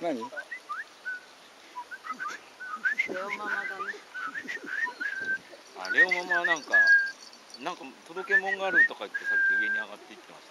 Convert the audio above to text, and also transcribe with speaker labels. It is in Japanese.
Speaker 1: 何？
Speaker 2: レオママだね。
Speaker 3: あレオママはなんかなんか届け物があるとか言ってさっき上に上がっていってまし